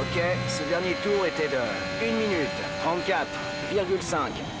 Ok, ce dernier tour était de 1 minute 34,5.